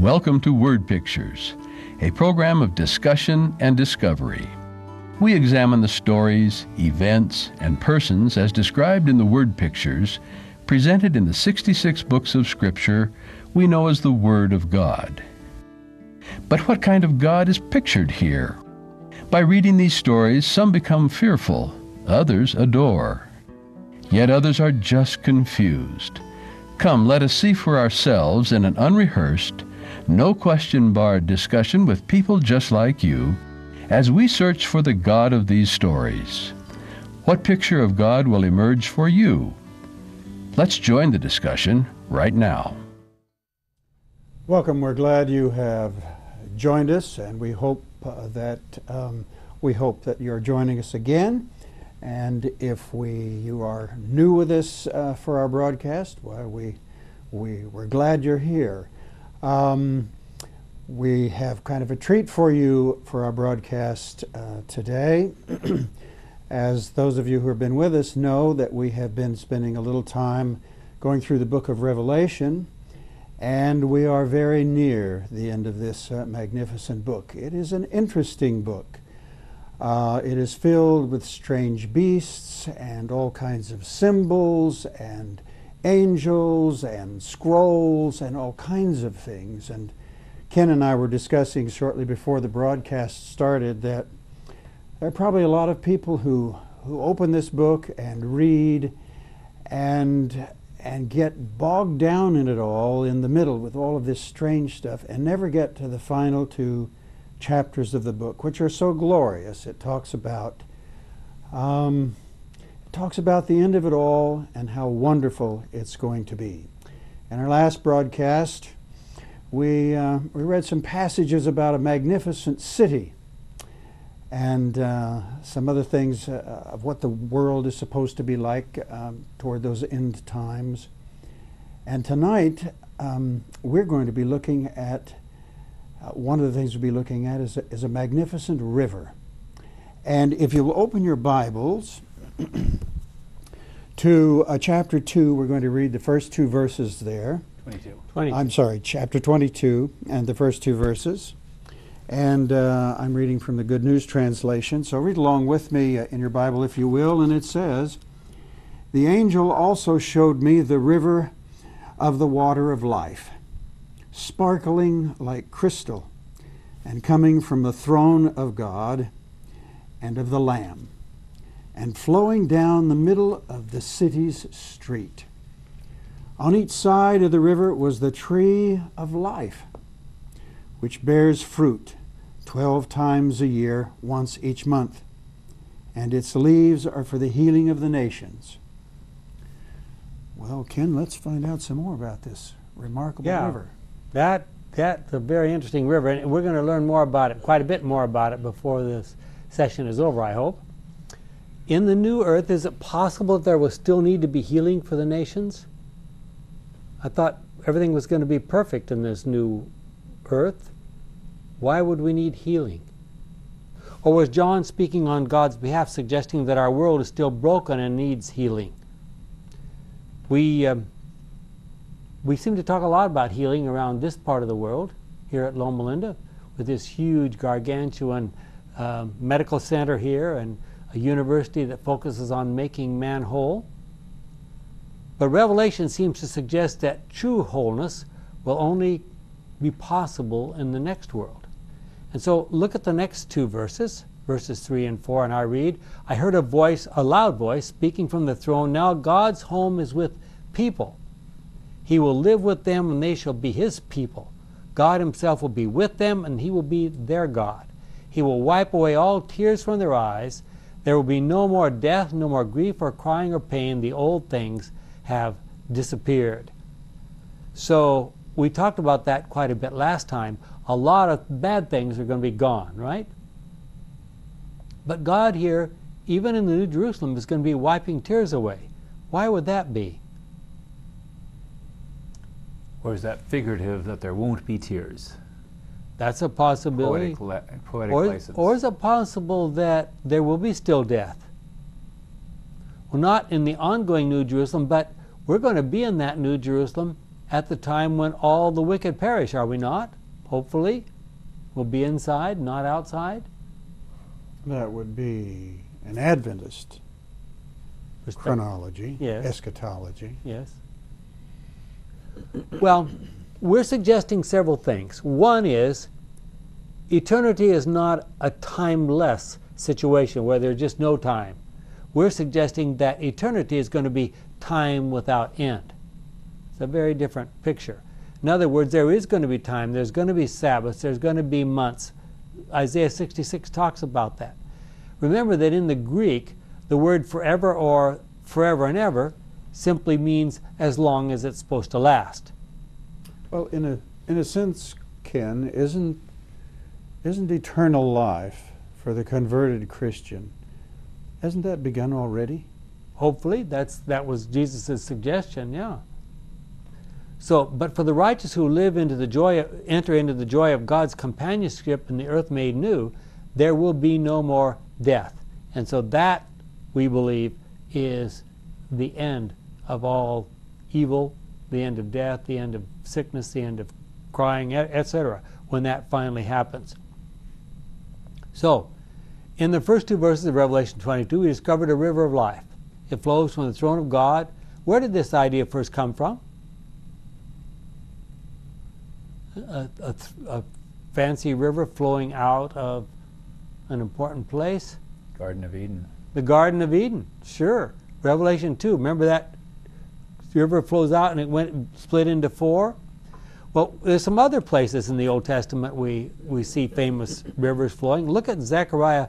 Welcome to Word Pictures, a program of discussion and discovery. We examine the stories, events, and persons as described in the Word Pictures presented in the 66 books of Scripture we know as the Word of God. But what kind of God is pictured here? By reading these stories, some become fearful, others adore. Yet others are just confused. Come, let us see for ourselves in an unrehearsed, no question barred discussion with people just like you as we search for the God of these stories. What picture of God will emerge for you? Let's join the discussion right now. Welcome. We're glad you have joined us, and we hope uh, that um, we hope that you're joining us again. And if we you are new with us uh, for our broadcast, well, we we we're glad you're here. Um, we have kind of a treat for you for our broadcast uh, today. As those of you who have been with us know, that we have been spending a little time going through the book of Revelation, and we are very near the end of this uh, magnificent book. It is an interesting book. Uh, it is filled with strange beasts and all kinds of symbols and angels and scrolls and all kinds of things. And Ken and I were discussing shortly before the broadcast started that there are probably a lot of people who, who open this book and read and, and get bogged down in it all in the middle with all of this strange stuff and never get to the final two chapters of the book, which are so glorious. It talks about um, talks about the end of it all and how wonderful it's going to be. In our last broadcast, we, uh, we read some passages about a magnificent city and uh, some other things uh, of what the world is supposed to be like um, toward those end times. And tonight, um, we're going to be looking at uh, one of the things we'll be looking at is a, is a magnificent river. And if you'll open your Bibles, to uh, chapter 2. We're going to read the first two verses there. 22. 22. I'm sorry, chapter 22 and the first two verses. And uh, I'm reading from the Good News Translation. So read along with me uh, in your Bible, if you will. And it says The angel also showed me the river of the water of life, sparkling like crystal, and coming from the throne of God and of the Lamb and flowing down the middle of the city's street. On each side of the river was the tree of life, which bears fruit twelve times a year, once each month, and its leaves are for the healing of the nations. Well, Ken, let's find out some more about this remarkable yeah, river. That that's a very interesting river, and we're going to learn more about it, quite a bit more about it before this session is over, I hope in the new earth, is it possible that there will still need to be healing for the nations? I thought everything was going to be perfect in this new earth. Why would we need healing? Or was John speaking on God's behalf, suggesting that our world is still broken and needs healing? We, um, we seem to talk a lot about healing around this part of the world, here at Loma Linda, with this huge, gargantuan uh, medical center here and a university that focuses on making man whole. But Revelation seems to suggest that true wholeness will only be possible in the next world. And so look at the next two verses, verses 3 and 4, and I read I heard a voice, a loud voice, speaking from the throne. Now God's home is with people. He will live with them, and they shall be his people. God himself will be with them, and he will be their God. He will wipe away all tears from their eyes there will be no more death, no more grief or crying or pain. The old things have disappeared. So we talked about that quite a bit last time. A lot of bad things are going to be gone, right? But God here, even in the New Jerusalem, is going to be wiping tears away. Why would that be? Or is that figurative that there won't be tears? That's a possibility. Poetic, poetic or, license. or is it possible that there will be still death? Well, not in the ongoing New Jerusalem, but we're going to be in that New Jerusalem at the time when all the wicked perish, are we not? Hopefully. We'll be inside, not outside. That would be an Adventist Respect- chronology, Yes. eschatology. Yes. Well, we're suggesting several things. One is eternity is not a timeless situation where there's just no time. We're suggesting that eternity is going to be time without end. It's a very different picture. In other words, there is going to be time, there's going to be Sabbaths, there's going to be months. Isaiah 66 talks about that. Remember that in the Greek, the word forever or forever and ever simply means as long as it's supposed to last. Well, in a in a sense, Ken, isn't isn't eternal life for the converted Christian? Hasn't that begun already? Hopefully, that's that was Jesus' suggestion. Yeah. So, but for the righteous who live into the joy, enter into the joy of God's companionship in the earth made new, there will be no more death, and so that we believe is the end of all evil, the end of death, the end of sickness, the end of crying, etc. When that finally happens. So, in the first two verses of Revelation 22, we discovered a river of life. It flows from the throne of God. Where did this idea first come from? A, a, a fancy river flowing out of an important place? Garden of Eden. The Garden of Eden, sure. Revelation 2, remember that river flows out and it went split into four? Well, there's some other places in the Old Testament we, we see famous rivers flowing. Look at Zechariah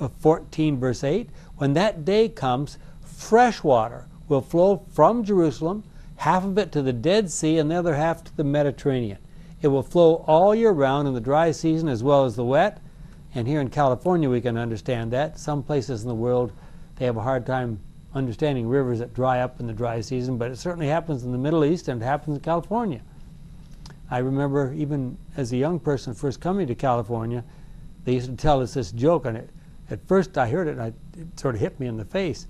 uh, 14, verse 8. When that day comes, fresh water will flow from Jerusalem, half of it to the Dead Sea and the other half to the Mediterranean. It will flow all year round in the dry season as well as the wet. And here in California, we can understand that. Some places in the world, they have a hard time understanding rivers that dry up in the dry season, but it certainly happens in the Middle East and it happens in California. I remember even as a young person first coming to California, they used to tell us this joke, and it, at first I heard it and I, it sort of hit me in the face.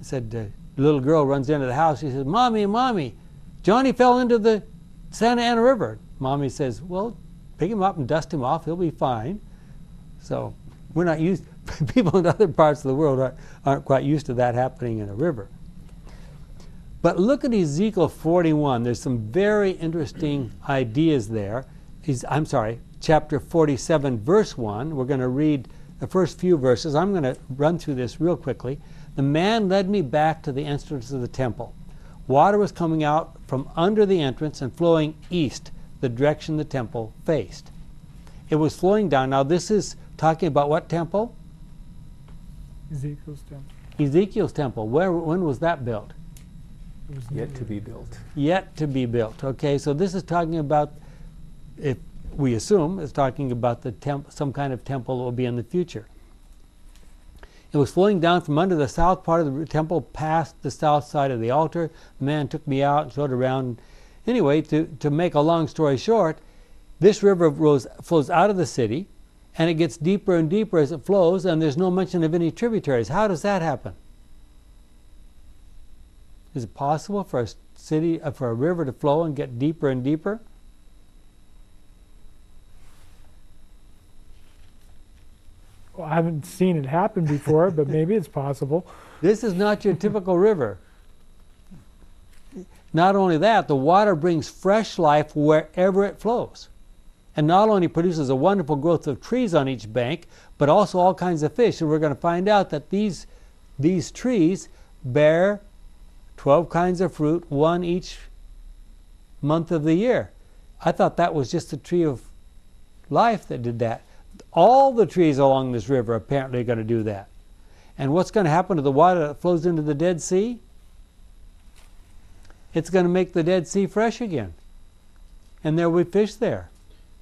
I said, uh, the little girl runs into the house. She says, Mommy, Mommy, Johnny fell into the Santa Ana River. Mommy says, Well, pick him up and dust him off. He'll be fine. So we're not used, people in other parts of the world aren't, aren't quite used to that happening in a river. But look at Ezekiel 41. There's some very interesting ideas there. I'm sorry, chapter 47, verse 1. We're going to read the first few verses. I'm going to run through this real quickly. The man led me back to the entrance of the temple. Water was coming out from under the entrance and flowing east, the direction the temple faced. It was flowing down. Now, this is talking about what temple? Ezekiel's temple. Ezekiel's temple. Where, when was that built? Yet to be built. Yet to be built. Okay, so this is talking about, if we assume, it's talking about the temp- some kind of temple that will be in the future. It was flowing down from under the south part of the temple past the south side of the altar. The man took me out and showed around. Anyway, to, to make a long story short, this river rose, flows out of the city and it gets deeper and deeper as it flows, and there's no mention of any tributaries. How does that happen? Is it possible for a city, uh, for a river to flow and get deeper and deeper? Well, I haven't seen it happen before, but maybe it's possible. This is not your typical river. Not only that, the water brings fresh life wherever it flows. And not only produces a wonderful growth of trees on each bank, but also all kinds of fish. And we're going to find out that these, these trees bear 12 kinds of fruit, one each month of the year. I thought that was just the tree of life that did that. All the trees along this river apparently are going to do that. And what's going to happen to the water that flows into the Dead Sea? It's going to make the Dead Sea fresh again. And there will be fish there.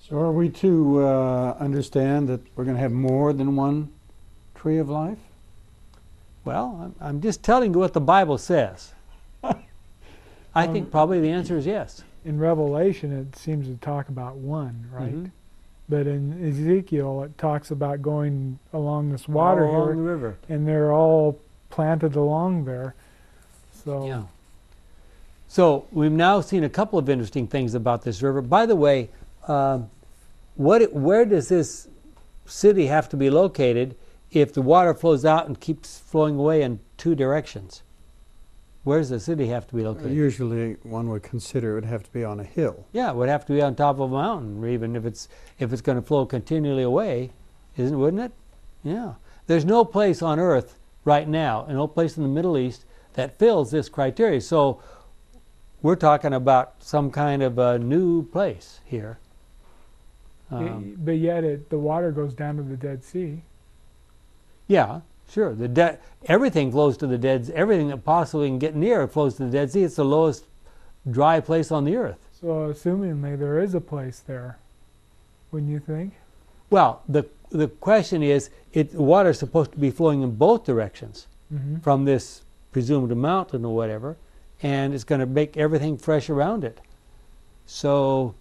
So are we to uh, understand that we're going to have more than one tree of life? Well, I'm, I'm just telling you what the Bible says. I think Um, probably the answer is yes. In Revelation, it seems to talk about one, right? Mhm. But in Ezekiel, it talks about going along this water All along here, the river. and they're all planted along there. So Yeah. So we've now seen a couple of interesting things about this river. By the way, um, what it, where does this city have to be located if the water flows out and keeps flowing away in two directions? Where does the city have to be located? Usually, one would consider it would have to be on a hill. Yeah, it would have to be on top of a mountain, or even if it's if it's going to flow continually away, isn't wouldn't it? Yeah. There's no place on earth right now, and no place in the Middle East that fills this criteria. So we're talking about some kind of a new place here. Um, but yet, it, the water goes down to the Dead Sea. yeah, sure. The de- everything flows to the Dead. Everything that possibly can get near flows to the Dead Sea. It's the lowest dry place on the earth. So, assumingly, there is a place there. Wouldn't you think? Well, the the question is, it water is supposed to be flowing in both directions Mm-hmm. from this presumed mountain or whatever, and it's going to make everything fresh around it. So,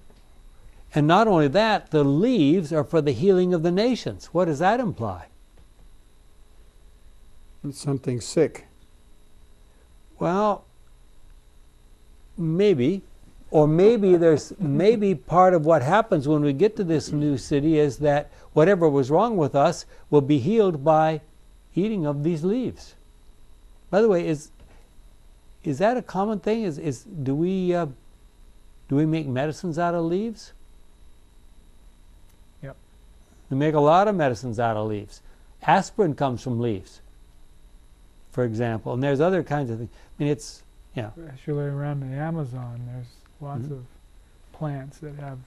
and not only that, the leaves are for the healing of the nations. What does that imply? It's something sick. Well, maybe. Or maybe there's maybe part of what happens when we get to this new city is that whatever was wrong with us will be healed by eating of these leaves. By the way, is is that a common thing? Is is do we uh, do we make medicines out of leaves? Yep. We make a lot of medicines out of leaves. Aspirin comes from leaves, for example, and there's other kinds of things. I mean, it's yeah. Especially around the Amazon, there's lots Mhm. of plants that have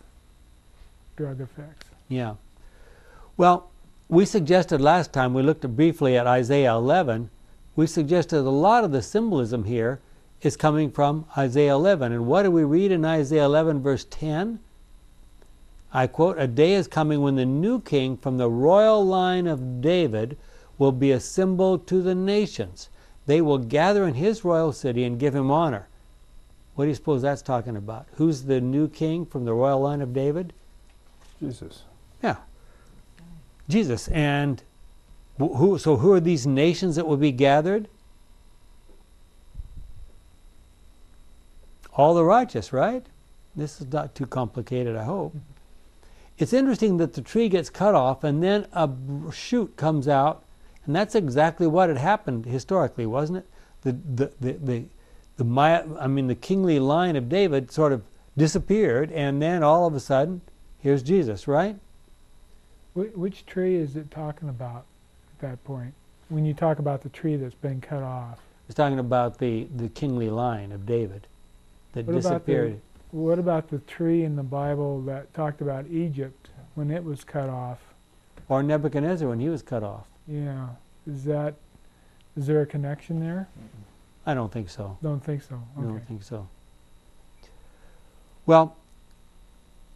drug effects. Yeah. Well, we suggested last time we looked briefly at Isaiah 11. We suggested a lot of the symbolism here is coming from Isaiah 11. And what do we read in Isaiah 11, verse 10? I quote, A day is coming when the new king from the royal line of David will be a symbol to the nations. They will gather in his royal city and give him honor. What do you suppose that's talking about? Who's the new king from the royal line of David? Jesus. Yeah. Jesus. And who so who are these nations that will be gathered? All the righteous, right? This is not too complicated, I hope. Mm-hmm. It's interesting that the tree gets cut off and then a shoot comes out, and that's exactly what had happened historically, wasn't it? The the the the, the Maya, I mean the kingly line of David sort of disappeared, and then all of a sudden, here's Jesus, right? Which tree is it talking about at that point? When you talk about the tree that's been cut off, It's talking about the, the kingly line of David that What about the- disappeared. what about the tree in the Bible that talked about Egypt when it was cut off? Or Nebuchadnezzar when he was cut off. Yeah, is that is there a connection there? I don't think so. Don't think so. I Okay. don't think so. Well,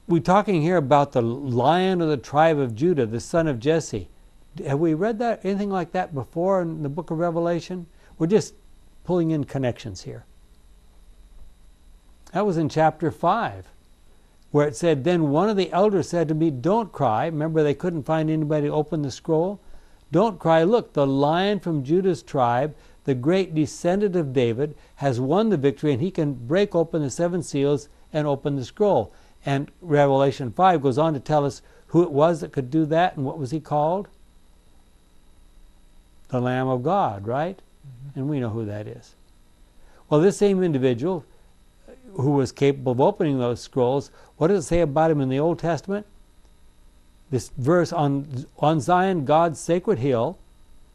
we're talking here about the lion of the tribe of Judah, the son of Jesse. Have we read that anything like that before in the book of Revelation? We're just pulling in connections here. That was in chapter 5, where it said, Then one of the elders said to me, Don't cry. Remember, they couldn't find anybody to open the scroll? Don't cry. Look, the lion from Judah's tribe, the great descendant of David, has won the victory, and he can break open the seven seals and open the scroll. And Revelation 5 goes on to tell us who it was that could do that and what was he called? The Lamb of God, right? Mm-hmm. And we know who that is. Well, this same individual who was capable of opening those scrolls, what does it say about him in the Old Testament? This verse on, on Zion, God's sacred hill,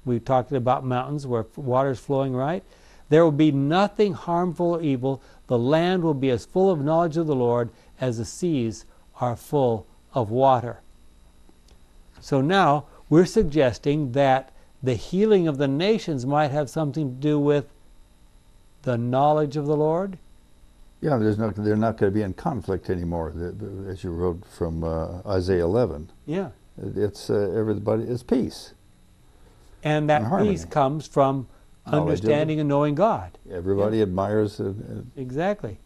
we've talked about mountains where water is flowing right. There will be nothing harmful or evil. The land will be as full of knowledge of the Lord as the seas are full of water. So now we're suggesting that the healing of the nations might have something to do with the knowledge of the Lord. Yeah, there's no, they're not going to be in conflict anymore, the- the- as you wrote from uh, Isaiah 11. Yeah. It's uh, everybody. It's peace. And that And peace comes from Knowledge of the- understanding and knowing God. Everybody admires. Uh, uh, Exactly.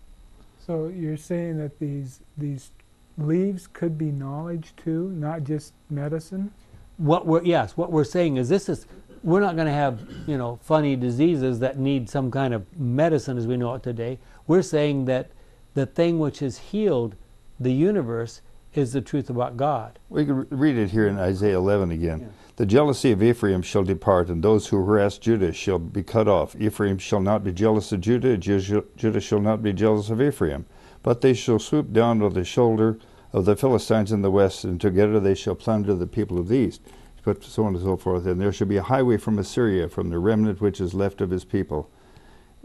So you're saying that these these leaves could be knowledge too, not just medicine. What we're yes, what we're saying is this is we're not going to have you know funny diseases that need some kind of medicine as we know it today. We're saying that the thing which has healed the universe is the truth about God. We can read it here in Isaiah 11 again. The jealousy of Ephraim shall depart, and those who harass Judah shall be cut off. Ephraim shall not be jealous of Judah, Judah shall not be jealous of Ephraim. But they shall swoop down on the shoulder of the Philistines in the west, and together they shall plunder the people of the east. But so on and so forth. And there shall be a highway from Assyria, from the remnant which is left of his people.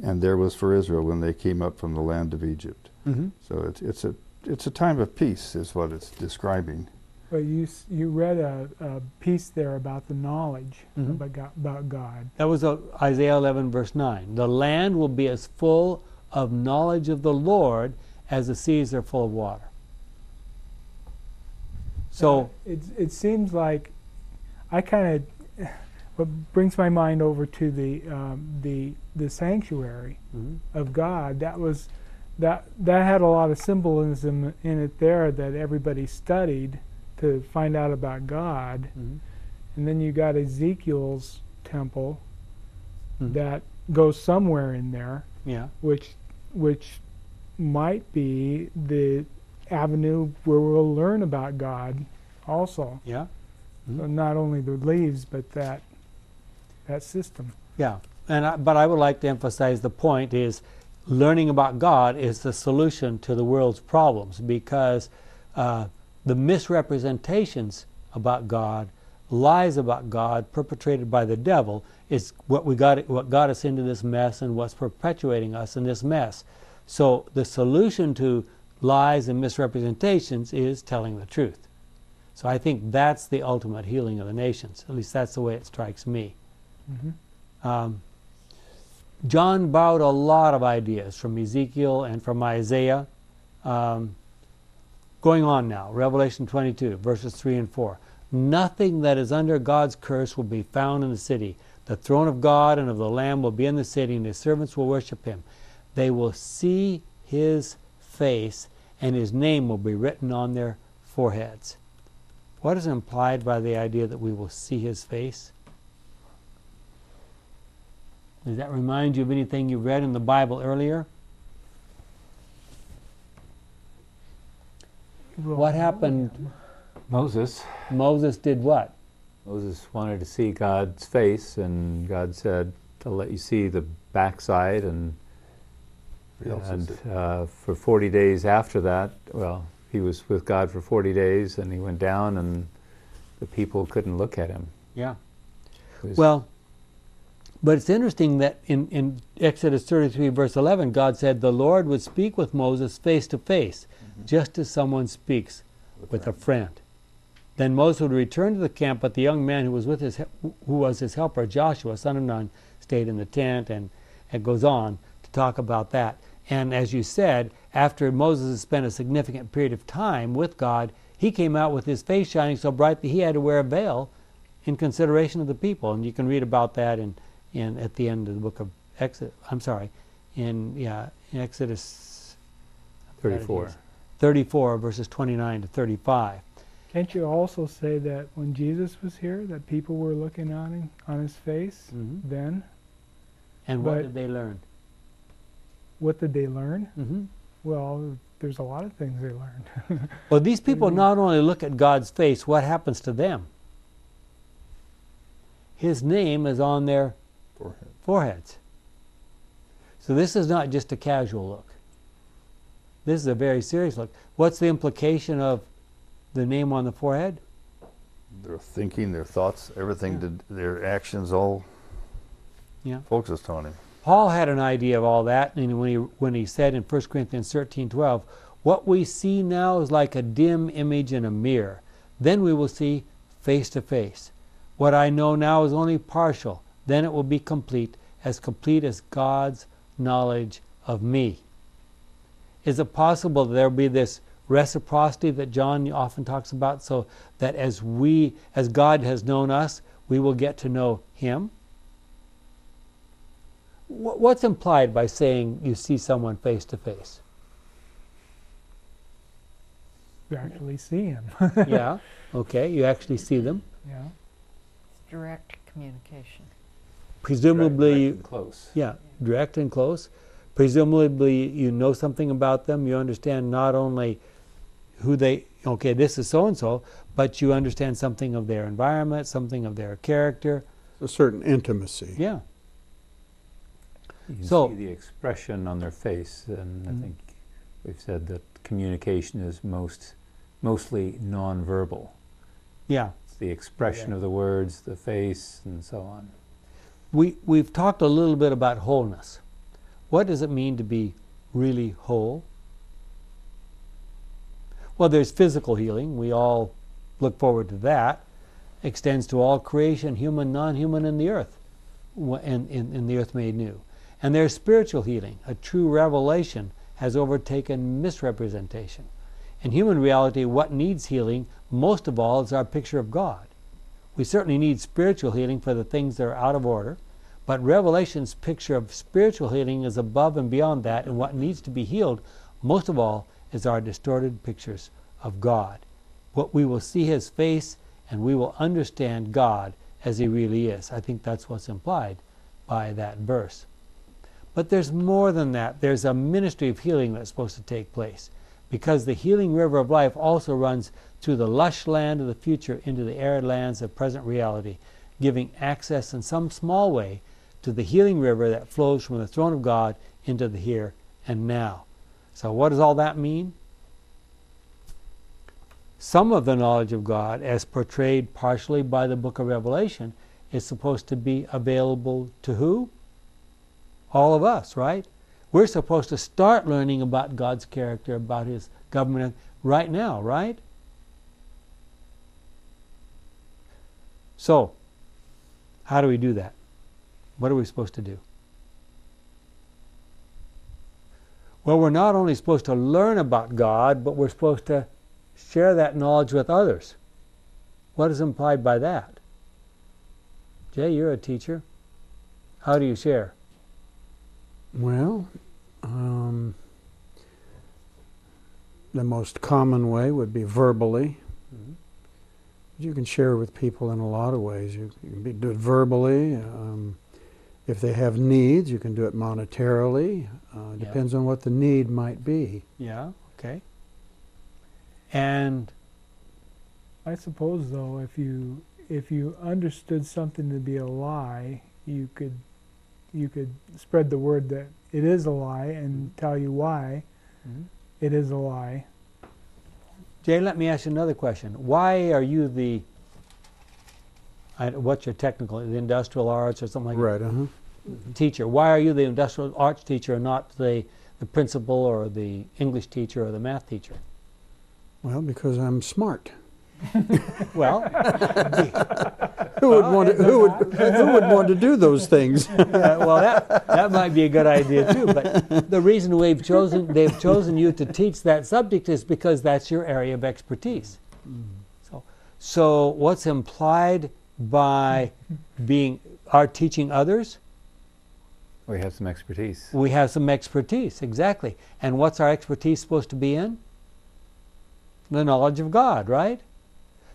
And there was for Israel when they came up from the land of Egypt. Mm-hmm. So it's, it's, a, it's a time of peace, is what it's describing. But you you read a, a piece there about the knowledge Mhm. about, God, about God. That was uh, Isaiah 11, verse 9. The land will be as full of knowledge of the Lord as the seas are full of water. So, Uh, it it seems like I kind of what brings my mind over to the um, the the sanctuary Mhm. of God. That was that that had a lot of symbolism in it there that everybody studied to find out about God. Mhm. And then you got Ezekiel's temple Mhm. that goes somewhere in there, yeah, which which might be the avenue where we'll learn about God also. yeah, So not only the leaves, but that that system. yeah. And I, but I would like to emphasize the point is learning about God is the solution to the world's problems because uh, the misrepresentations about God, lies about God perpetrated by the devil is what we got what got us into this mess and what's perpetuating us in this mess. So the solution to lies and misrepresentations is telling the truth. So I think that's the ultimate healing of the nations. At least that's the way it strikes me. Hmm Um, John borrowed a lot of ideas from Ezekiel and from Isaiah. Um, going on now, Revelation 22, verses 3 and 4. Nothing that is under God's curse will be found in the city. The throne of God and of the Lamb will be in the city, and his servants will worship him. They will see his face, and his name will be written on their foreheads. What is implied by the idea that we will see his face? Does that remind you of anything you read in the Bible earlier? What happened? Moses. Moses did what? Moses wanted to see God's face, and God said "I'll let you see the backside. And, and uh, for 40 days after that, well, he was with God for 40 days, and he went down, and the people couldn't look at him. Yeah. Was- Well, but it's interesting that in, in Exodus 33, verse 11, God said, The Lord would speak with Moses face to face, mm-hmm. just as someone speaks with a friend. Then Moses would return to the camp, but the young man who was with his who was his helper, Joshua, son of Nun, stayed in the tent, and it goes on to talk about that. And as you said, after Moses had spent a significant period of time with God, he came out with his face shining so bright that he had to wear a veil in consideration of the people. And you can read about that in, in at the end of the book of Exodus. I'm sorry, in yeah, in Exodus 34. 34, verses 29 to 35. Can't you also say that when Jesus was here, that people were looking on him, on his face Mhm. then? And what But- did they learn? What did they learn? hmm Well, there's a lot of things they learned. Well, these people mean? not only look at God's face, what happens to them? His name is on their Forehead. foreheads. So this is not just a casual look. This is a very serious look. What's the implication of the name on the forehead? Their thinking, their thoughts, everything, did, their actions all Yeah. focused on him. Paul had an idea of all that and when he when he said in 1 Corinthians 13:12, "What we see now is like a dim image in a mirror. Then we will see face to face. What I know now is only partial. Then it will be complete, as complete as God's knowledge of me." Is it possible that there will be this reciprocity that John often talks about so that as we as God has known us, we will get to know him? What's implied by saying you see someone face to face? you actually see him. Yeah. Okay. You actually see them. yeah. It's direct communication. Presumably, Direct and close. yeah, direct and close. Presumably, you know something about them. You understand not only who they, okay, this is so and so, but you understand something of their environment, something of their character. A certain intimacy. Yeah. You can So- see the expression on their face, and I Mhm. think we've said that communication is most mostly nonverbal. Yeah. It's the expression of the words, the face, and so on. We, we've talked a little bit about wholeness. What does it mean to be really whole? Well, there's physical healing. We all look forward to that. Extends to all creation, human, non human, in the earth, in, in, in the earth made new. And there's spiritual healing. A true revelation has overtaken misrepresentation. In human reality, what needs healing most of all is our picture of God. We certainly need spiritual healing for the things that are out of order, but Revelation's picture of spiritual healing is above and beyond that, and what needs to be healed most of all is our distorted pictures of God. What we will see His face and we will understand God as He really is. I think that's what's implied by that verse. But there's more than that. There's a ministry of healing that's supposed to take place because the healing river of life also runs through the lush land of the future into the arid lands of present reality, giving access in some small way to the healing river that flows from the throne of God into the here and now. So, what does all that mean? Some of the knowledge of God, as portrayed partially by the book of Revelation, is supposed to be available to who? All of us, right? We're supposed to start learning about God's character, about His government right now, right? So, how do we do that? What are we supposed to do? Well, we're not only supposed to learn about God, but we're supposed to share that knowledge with others. What is implied by that? Jay, you're a teacher. How do you share? Well, um, the most common way would be verbally. Mhm. You can share with people in a lot of ways. You, you can be, do it verbally. Um, if they have needs, you can do it monetarily. Uh, Yeah. depends on what the need might be. Yeah, okay. And I suppose though, if you if you understood something to be a lie, you could you could spread the word that it is a lie and mm-hmm. tell you why mm-hmm. it is a lie. Jay, let me ask you another question. Why are you the I, what's your technical, the industrial arts or something like Right. Uh-huh. that teacher? Why are you the industrial arts teacher and not the the principal or the English teacher or the math teacher? Well, because I'm smart. Well, Who would want to, who would who would want to do those things? yeah, well, that, that might be a good idea too. But the reason we've chosen they've chosen you to teach that subject is because that's your area of expertise. So, so what's implied by being our teaching others? We have some expertise. We have some expertise, exactly. And what's our expertise supposed to be in? The knowledge of God, right?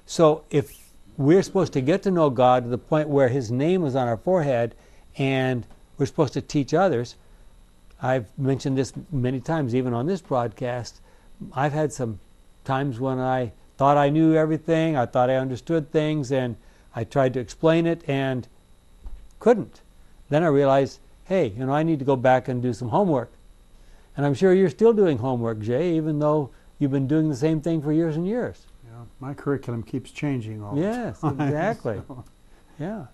So if we're supposed to get to know God to the point where His name is on our forehead and we're supposed to teach others, I've mentioned this many times, even on this broadcast. I've had some times when I thought I knew everything, I thought I understood things, and I tried to explain it and couldn't. Then I realized, hey, you know, I need to go back and do some homework. And I'm sure you're still doing homework, Jay, even though you've been doing the same thing for years and years. My curriculum keeps changing all Yes, the time. Yes, exactly. so- Yeah.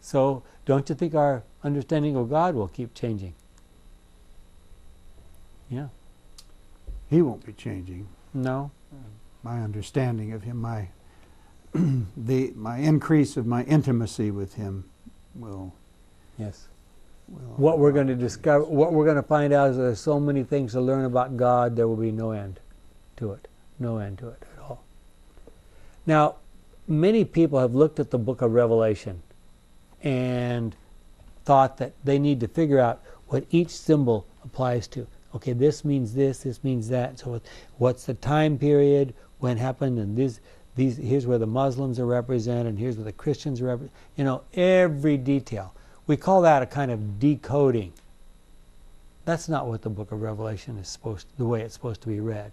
So don't you think our understanding of God will keep changing? Yeah. He won't be changing. No. My understanding of him, my the my increase of my intimacy with him will. Yes. will What we're going to discover, what we're going to find out is there's so many things to learn about God, there will be no end to it. No end to it. Now, many people have looked at the book of Revelation and thought that they need to figure out what each symbol applies to. Okay, this means this, this means that. So, what's the time period? When happened? And these, these, here's where the Muslims are represented, and here's where the Christians are represented. You know, every detail. We call that a kind of decoding. That's not what the book of Revelation is supposed the way it's supposed to be read.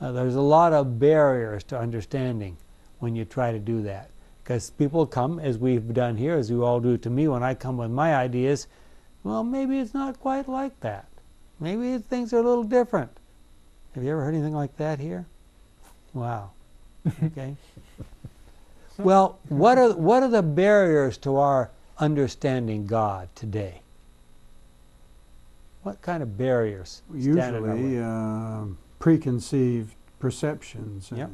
Uh, there's a lot of barriers to understanding when you try to do that. Because people come, as we've done here, as you all do to me when I come with my ideas, well, maybe it's not quite like that. Maybe things are a little different. Have you ever heard anything like that here? Wow. Okay. well, what are what are the barriers to our understanding God today? What kind of barriers? stand in our way? Usually, uh, preconceived perceptions and Yep.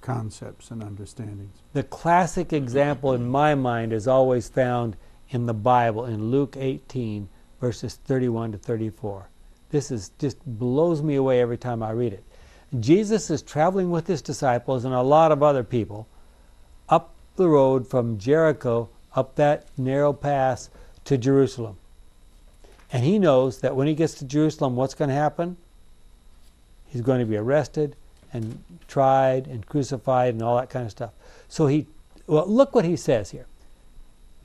concepts and understandings. The classic example in my mind is always found in the Bible in Luke 18, verses 31 to 34. This is just blows me away every time I read it. Jesus is traveling with his disciples and a lot of other people up the road from Jericho, up that narrow pass to Jerusalem. And he knows that when he gets to Jerusalem, what's going to happen? He's going to be arrested and tried and crucified and all that kind of stuff. So he, well, look what he says here.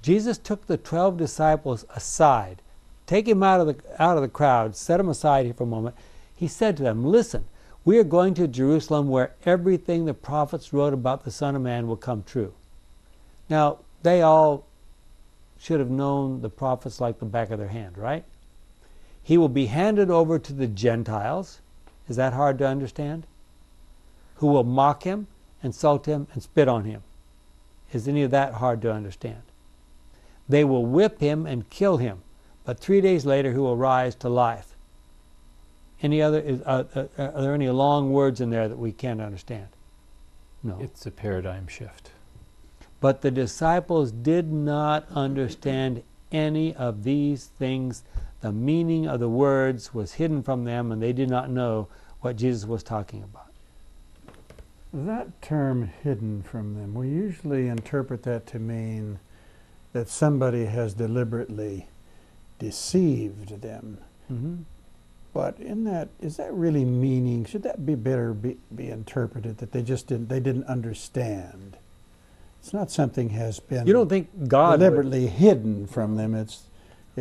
Jesus took the 12 disciples aside, take him out of the, out of the crowd, set him aside here for a moment. He said to them, Listen, we are going to Jerusalem where everything the prophets wrote about the Son of Man will come true. Now, they all should have known the prophets like the back of their hand, right? He will be handed over to the Gentiles. Is that hard to understand? Who will mock him, insult him, and spit on him. Is any of that hard to understand? They will whip him and kill him, but three days later he will rise to life. Any other? Is, uh, uh, are there any long words in there that we can't understand? No. It's a paradigm shift. But the disciples did not understand any of these things. The meaning of the words was hidden from them, and they did not know what Jesus was talking about. That term hidden from them, we usually interpret that to mean that somebody has deliberately deceived them. hmm But in that, is that really meaning? Should that be better be, be interpreted that they just didn't they didn't understand? It's not something has been You don't think God would- deliberately hidden from them. It's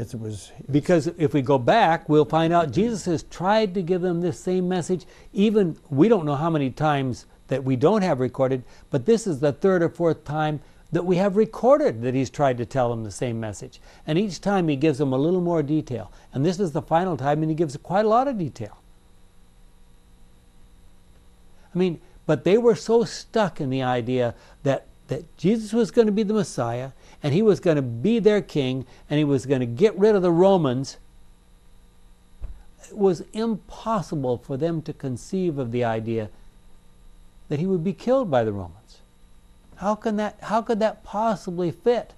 it was Because if we go back, we'll find out Jesus has tried to give them this same message. Even we don't know how many times that we don't have recorded, but this is the third or fourth time that we have recorded that he's tried to tell them the same message. And each time he gives them a little more detail. And this is the final time, and he gives quite a lot of detail. I mean, but they were so stuck in the idea that, that Jesus was going to be the Messiah, and he was going to be their king, and he was going to get rid of the Romans. It was impossible for them to conceive of the idea that he would be killed by the Romans. How can that how could that possibly fit?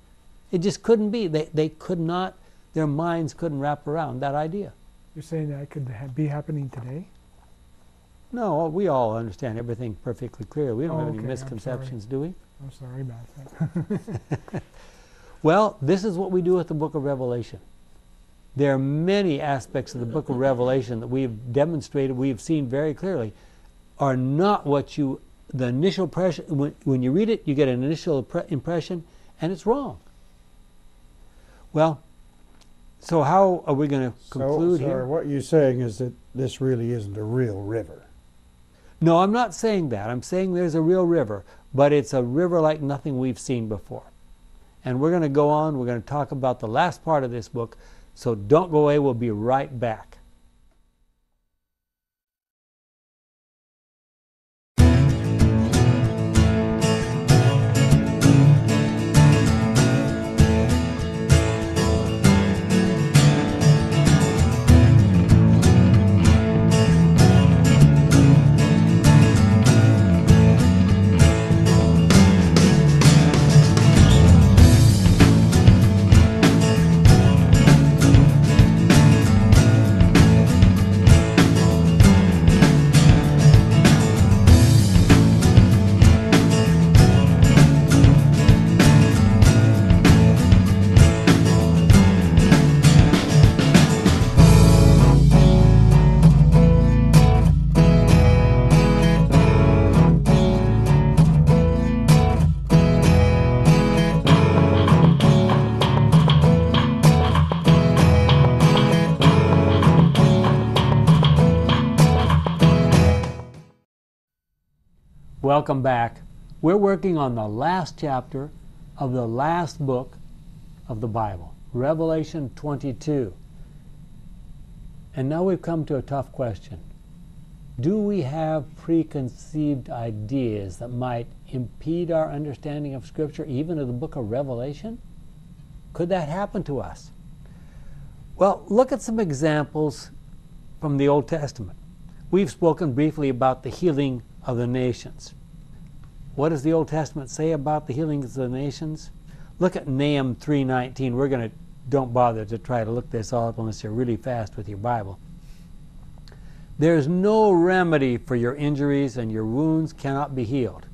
It just couldn't be. They they could not their minds couldn't wrap around that idea. You're saying that could ha- be happening today? No, we all understand everything perfectly clear. We don't Oh, have any I'm misconceptions, do we? I'm sorry about that. Well, this is what we do with the book of Revelation. There are many aspects of the book of Revelation that we've demonstrated, we've seen very clearly, are not what you, the initial impression, when, when you read it, you get an initial impre- impression, and it's wrong. Well, so how are we going to conclude so, so here? what you're saying is that this really isn't a real river. No, I'm not saying that. I'm saying there's a real river, but it's a river like nothing we've seen before. And we're going to go on. We're going to talk about the last part of this book. So don't go away. We'll be right back. Welcome back. We're working on the last chapter of the last book of the Bible, Revelation 22. And now we've come to a tough question. Do we have preconceived ideas that might impede our understanding of Scripture, even of the book of Revelation? Could that happen to us? Well, look at some examples from the Old Testament. We've spoken briefly about the healing of the nations. What does the Old Testament say about the healing of the nations? Look at Nahum 3:19. We're going to don't bother to try to look this all up unless you're really fast with your Bible. There's no remedy for your injuries and your wounds cannot be healed.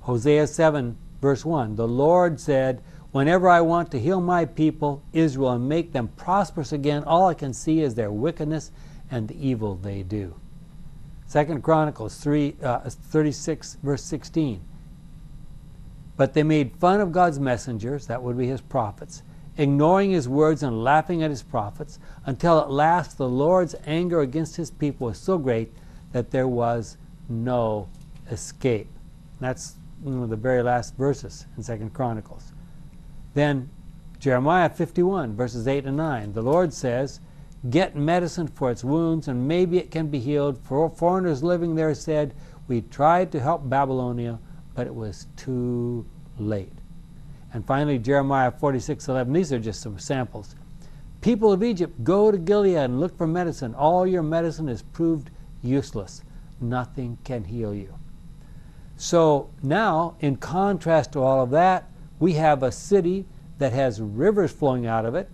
Hosea 7 verse 1. The Lord said, Whenever I want to heal my people, Israel, and make them prosperous again, all I can see is their wickedness and the evil they do. Second Chronicles 3, uh, 36, verse 16. But they made fun of God's messengers, that would be his prophets, ignoring his words and laughing at his prophets, until at last the Lord's anger against his people was so great that there was no escape. That's one of the very last verses in Second Chronicles. Then Jeremiah 51, verses 8 and 9, the Lord says, Get medicine for its wounds, and maybe it can be healed. For foreigners living there said, We tried to help Babylonia, but it was too late. And finally, Jeremiah 46, 11. These are just some samples. People of Egypt, go to Gilead and look for medicine. All your medicine is proved useless. Nothing can heal you. So now, in contrast to all of that, we have a city that has rivers flowing out of it,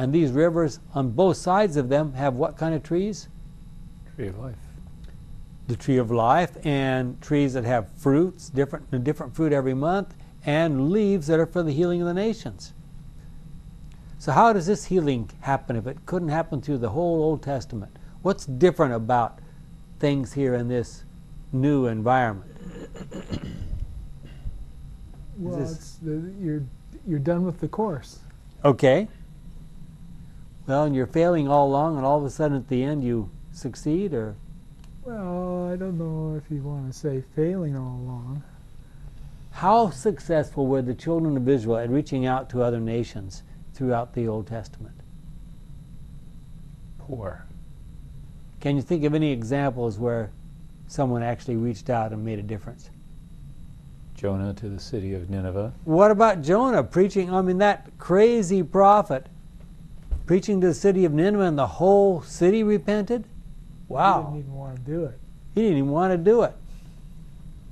and these rivers on both sides of them have what kind of trees? Tree of life. The tree of life and trees that have fruits, different different fruit every month, and leaves that are for the healing of the nations. So how does this healing happen if it couldn't happen through the whole Old Testament? What's different about things here in this new environment? Well, this- it's the, you're you're done with the course. Okay. Well, and you're failing all along, and all of a sudden at the end you succeed, or Well, I don't know if you want to say failing all along. how successful were the children of Israel at reaching out to other nations throughout the Old Testament? Poor. Can you think of any examples where someone actually reached out and made a difference? Jonah to the city of Nineveh. What about Jonah preaching? I mean, that crazy prophet preaching to the city of Nineveh, and the whole city repented? Wow. He Wow. didn't even want to do it. He didn't even want to do it.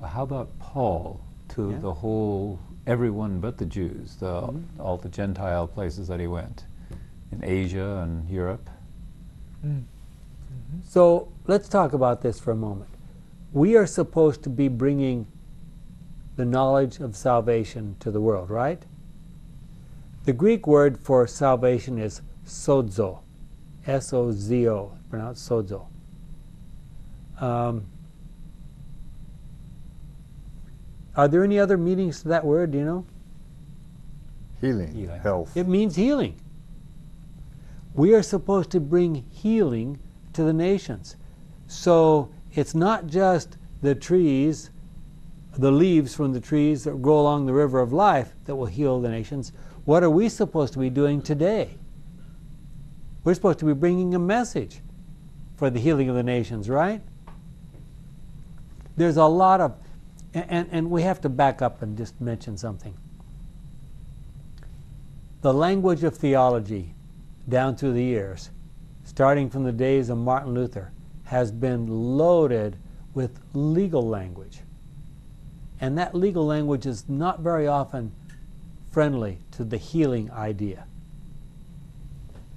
Well, how about Paul to Yeah. the whole, everyone but the Jews, the, Mhm. all the Gentile places that he went, in Asia and Europe? Mm. So let's talk about this for a moment. We are supposed to be bringing the knowledge of salvation to the world, right? The Greek word for salvation is sozo, S O Z O, pronounced sozo. Um, are there any other meanings to that word? Do you know? Healing, Healing. health. It means healing. We are supposed to bring healing to the nations. So it's not just the trees, the leaves from the trees that grow along the river of life that will heal the nations. What are we supposed to be doing today? We're supposed to be bringing a message for the healing of the nations, right? There's a lot of, and, and we have to back up and just mention something. The language of theology down through the years, starting from the days of Martin Luther, has been loaded with legal language. And that legal language is not very often friendly to the healing idea.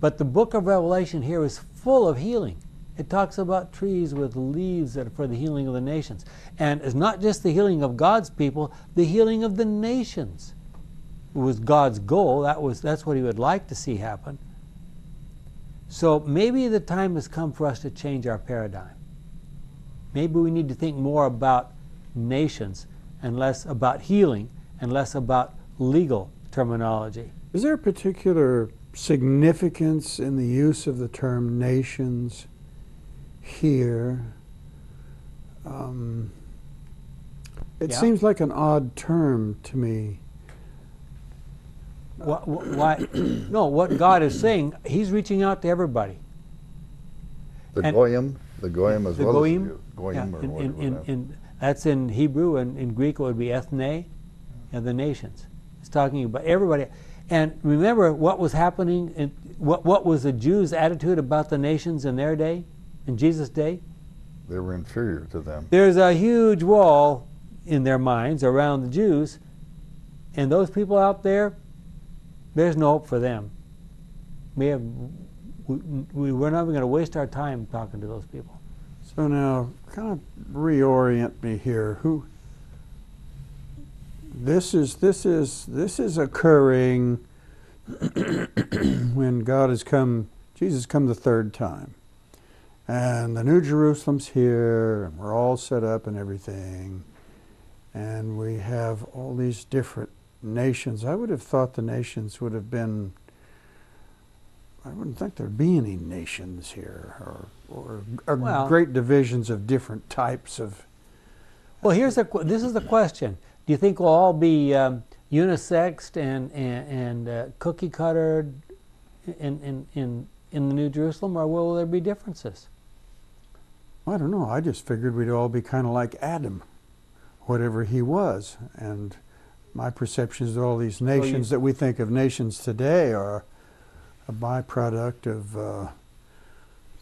But the book of Revelation here is full of healing. It talks about trees with leaves that are for the healing of the nations. And it's not just the healing of God's people, the healing of the nations It was God's goal. That was that's what he would like to see happen. So maybe the time has come for us to change our paradigm. Maybe we need to think more about nations and less about healing and less about legal terminology. Is there a particular significance in the use of the term nations here? Um, It Yeah. seems like an odd term to me. Wh- wh- Why? no, what God is saying, He's reaching out to everybody. The And- goyim, the goyim as The well goyim, as the goyim Yeah, or in, in, in, in, that's in Hebrew, and in Greek it would be ethne, and the nations. It's talking about everybody. And remember what was happening, in, what, what was the Jews' attitude about the nations in their day, in Jesus' day? they were inferior to them. There's a huge wall in their minds around the Jews, and those people out there, there's no hope for them. We have, we, we, we're not even going to waste our time talking to those people. So now, kind of reorient me here. Who? This is this is this is occurring when God has come. Jesus come the third time, and the New Jerusalem's here, and we're all set up and everything, and we have all these different nations. I would have thought the nations would have been. I wouldn't think there'd be any nations here, or or, or Well- great divisions of different types of. Well, here's a this is the question: Do you think we'll all be um, unisexed and and, and uh, cookie cuttered in, in in in the New Jerusalem, or will there be differences? I don't know. I just figured we'd all be kind of like Adam, whatever he was, and my perceptions of all these you- nations that we think of nations today are a byproduct of. Uh,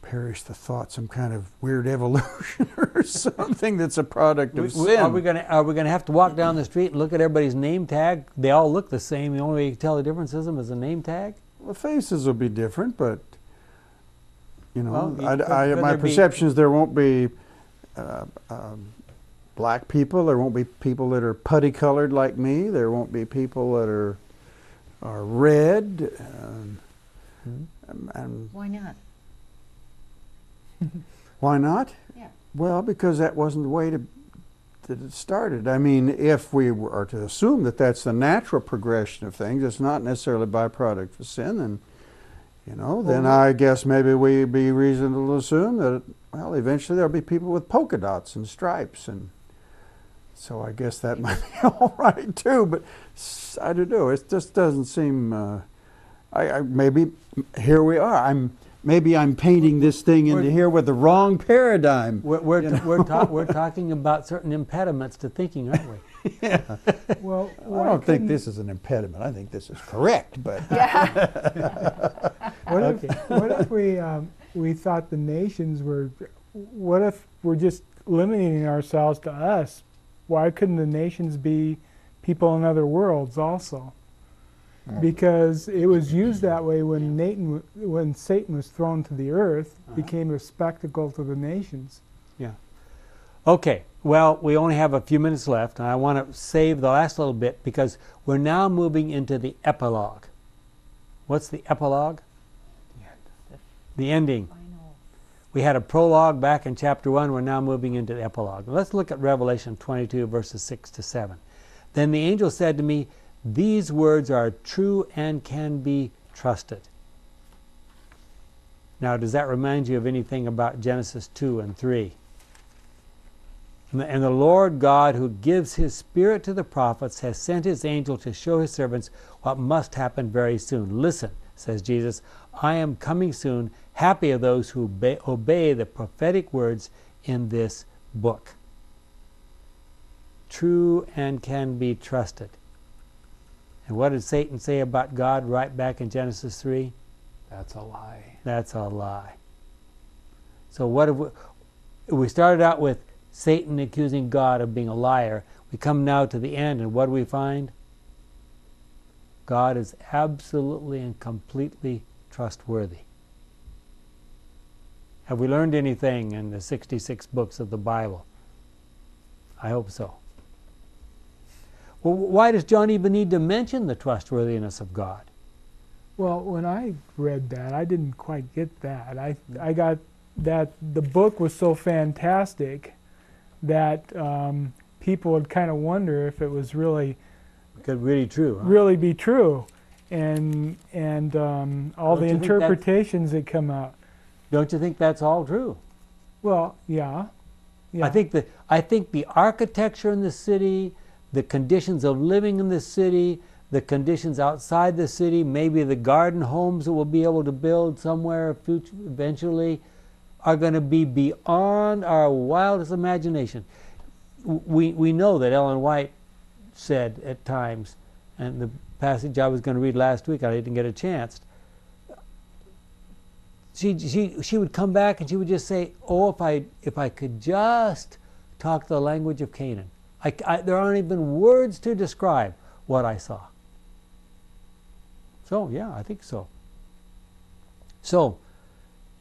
perish the thought, some kind of weird evolution or something that's a product of We- we- sin. Are we gonna are we gonna have to walk down the street and look at everybody's name tag? They all look the same. The only way you can tell the difference is them is a name tag. The faces will be different, but you know, Well, you- I, could- I- could my there be- perceptions there won't be uh, um, black people. There won't be people that are putty colored like me. There won't be people that are are red. Um, Mhm. and Why not? why not? Yeah. Well, because that wasn't the way to that it started. I mean, if we are to assume that that's the natural progression of things, it's not necessarily a byproduct of sin, and you know, then I guess maybe we'd be reasonable to assume that well, eventually there'll be people with polka dots and stripes, and so I guess that might be all right too. But I don't know. It just doesn't seem. Uh, I, I maybe here we are. I'm maybe I'm painting this thing into We're- here with the wrong paradigm. We're we're, You t- we're, ta- we're talking about certain impediments to thinking, aren't we? yeah. Well, I don't think this is an impediment. I think this is correct, but What Okay. if what if we um, we thought the nations were? What if we're just limiting ourselves to us? Why couldn't the nations be people in other worlds also? Because it was used that way when Nathan, when Satan was thrown to the earth, Uh-huh. became a spectacle to the nations. Yeah. Okay, well, we only have a few minutes left, and I want to save the last little bit because we're now moving into the epilogue. What's the epilogue? The ending. Final. We had a prologue back in chapter 1. We're now moving into the epilogue. Let's look at Revelation 22, verses 6 to 7. Then the angel said to me, These words are true and can be trusted. Now, does that remind you of anything about Genesis 2 and 3? And the, Lord God, who gives his Spirit to the prophets, has sent his angel to show his servants what must happen very soon. Listen, says Jesus, I am coming soon. Happy are those who obey, obey the prophetic words in this book. True and can be trusted. And what did Satan say about God right back in Genesis 3? That's a lie. That's a lie. So what have we, we started out with Satan accusing God of being a liar. We come now to the end, and what do we find? God is absolutely and completely trustworthy. Have we learned anything in the 66 books of the Bible? I hope so. Well, why does John even need to mention the trustworthiness of God? Well, when I read that, I didn't quite get that. I I got that the book was so fantastic that um, people would kind of wonder if it was really Could really true. huh? really be true, and and um, all Don't the you think that's- interpretations that come out. Don't you think that's all true? Well, yeah, Yeah. I think the I think the architecture in the city, the conditions of living in the city, the conditions outside the city, maybe the garden homes that we'll be able to build somewhere future, eventually, are going to be beyond our wildest imagination. We we know that Ellen White said at times, and the passage I was going to read last week, I didn't get a chance. She, she, she would come back and she would just say, Oh, if I, if I could just talk the language of Canaan. I, I, there aren't even words to describe what I saw. So, yeah, I think so. So,